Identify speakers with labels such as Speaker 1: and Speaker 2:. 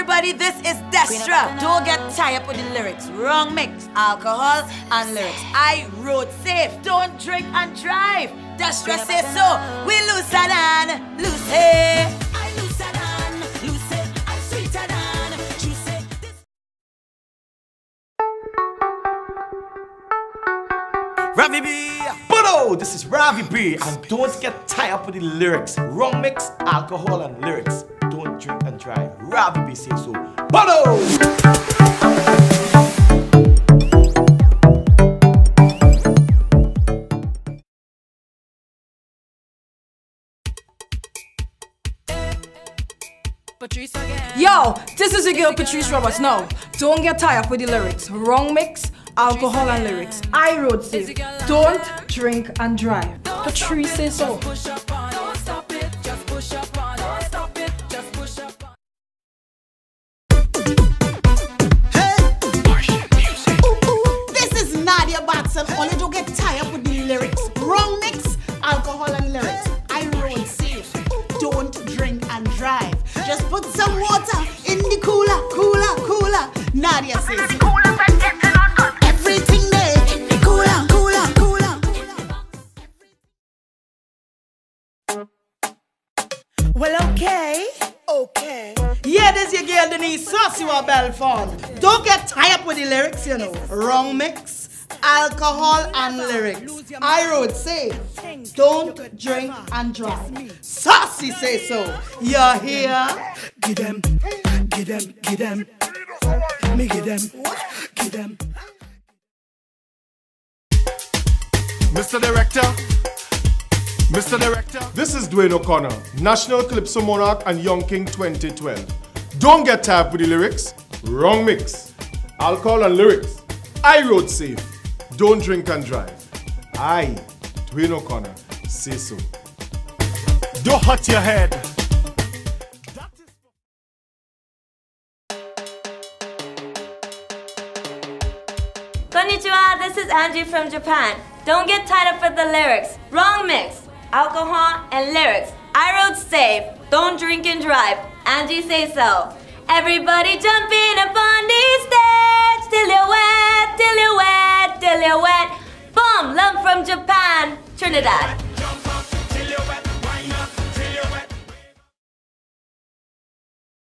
Speaker 1: everybody, this is Destra. Don't get tied up with the lyrics. Wrong mix, alcohol and lyrics. I road safe. Don't drink and drive. Destra say so. We. I'm sweeter than juicy. Ravi B!
Speaker 2: This is Ravi B. And don't get tied up with the lyrics. Wrong mix, alcohol, and lyrics. Don't drink and drive. Ravi B say so. But
Speaker 3: Yo, this is your girl Patrice Roberts. Now, don't get tied up with the lyrics. Wrong mix, alcohol and lyrics. iRoadsafe. Don't drink and drive. Patrice says so.
Speaker 4: This is Nadia Batson. Only don't get tied up with the lyrics. Wrong mix, alcohol and lyrics. I road safe. Don't drink and drive. Just put some water in the cooler, cooler, cooler. Nadia says. Well, okay. Okay. Yeah, this your girl Denise Saucy Belfon. Don't get tied up with the lyrics, you know. Wrong mix, alcohol and lyrics. I wrote say, don't drink and drive. Saucy say so. You're here. Get them, get them, get them. Me get them, get them.
Speaker 5: Mr. Director, Mr. Director. This is Duane O'Connor, National Calypso Monarch and Young King 2012. Don't get tired with the lyrics. Wrong mix. Alcohol and lyrics. iRoadsafe. Don't drink and drive. I, Duane O'Connor, say so. Don't hurt your head.
Speaker 6: Konnichiwa, this is Angie from Japan. Don't get tied up with the lyrics. Wrong mix alcohol, and lyrics. iRoadsafe, don't drink and drive, Angie say so. Everybody jumping up on the stage, till you're wet, till you're wet, till you're wet. Boom, love from Japan, Trinidad.